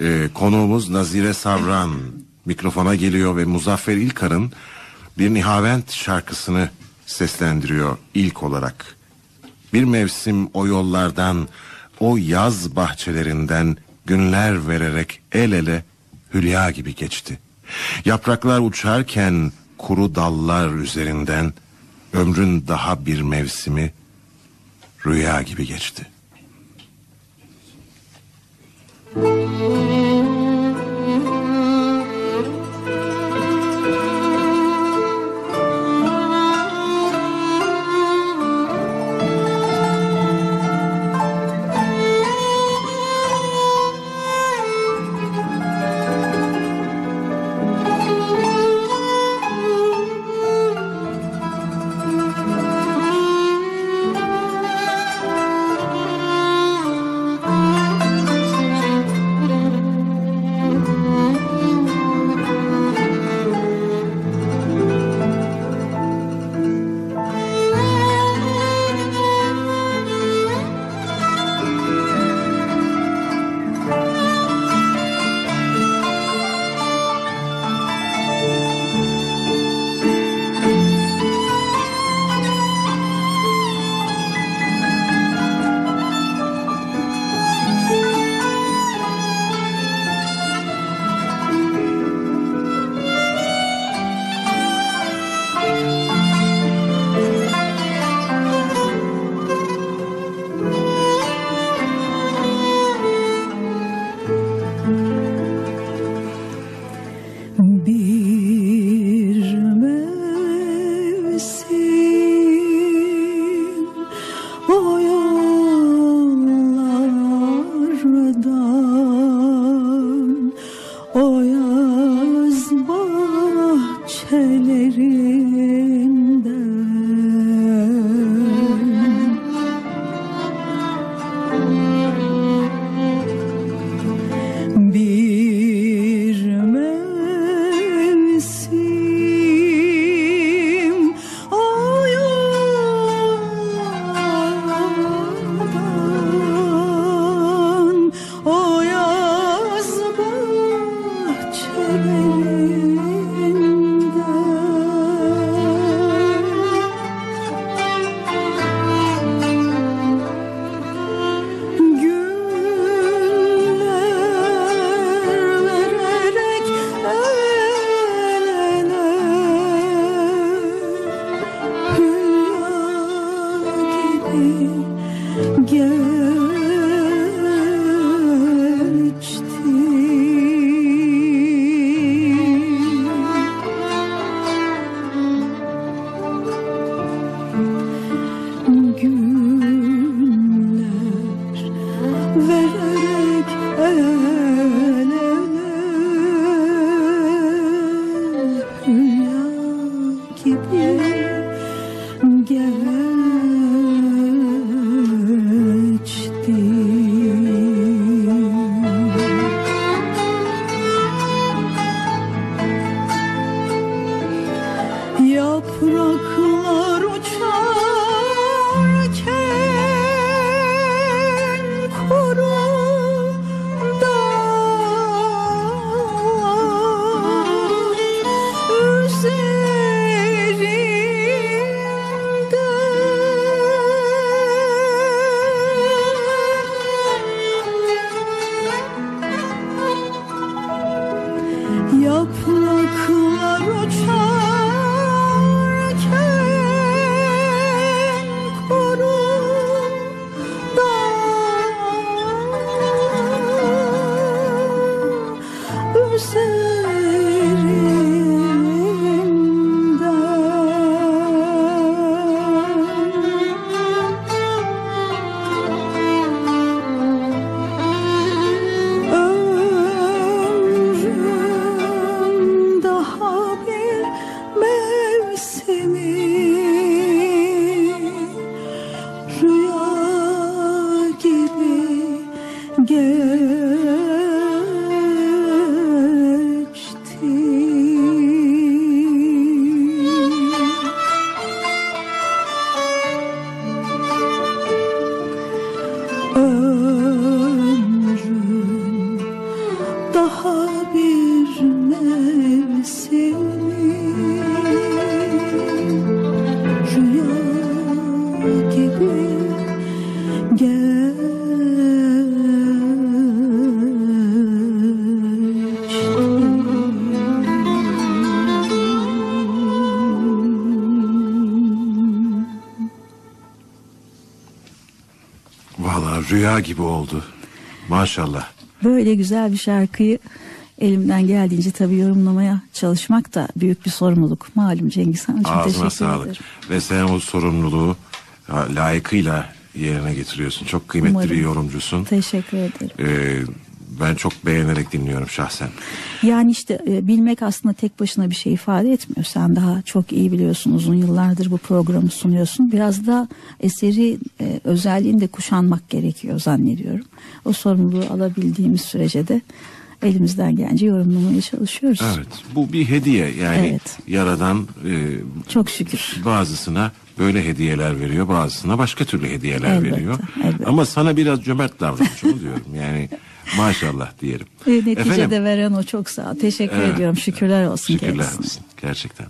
Ee, konuğumuz Nazire Savran mikrofona geliyor ve Muzaffer İlkar'ın bir Nihavent şarkısını seslendiriyor ilk olarak. Bir mevsim o yollardan, o yaz bahçelerinden günler vererek el ele hülya gibi geçti. Yapraklar uçarken kuru dallar üzerinden ömrün daha bir mevsimi rüya gibi geçti. Bir yollardan geçti daha bir mevsimi Rüya gibi geçti Vallahi rüya gibi oldu. Maşallah. Böyle güzel bir şarkıyı elimden geldiğince tabii yorumlamaya çalışmak da büyük bir sorumluluk. Malum Cengiz Han'cığım Ağzına teşekkür sağlık. ederim. Ve sen o sorumluluğu layıkıyla yerine getiriyorsun. Çok kıymetli Umarım. bir yorumcusun. Teşekkür ederim. Ee, ben çok beğenerek dinliyorum şahsen. Yani işte e, bilmek aslında tek başına bir şey ifade etmiyor. Sen daha çok iyi biliyorsun. Uzun yıllardır bu programı sunuyorsun. Biraz da eseri e, özelliğini de kuşanmak gerekiyor zannediyorum. O sorumluluğu alabildiğimiz sürece de elimizden gelince yorumlamaya çalışıyoruz. Evet. Bu bir hediye. Yani Evet. yaradan e, Çok şükür. bazısına böyle hediyeler veriyor, bazısına başka türlü hediyeler Elbette, veriyor. elbette. Ama sana biraz cömert davranmış onu diyorum. Yani maşallah diyelim. E, neticede Efendim, veren o çok sağ ol. Teşekkür Evet. ediyorum. Şükürler olsun şükürler kendisine. olsun gerçekten.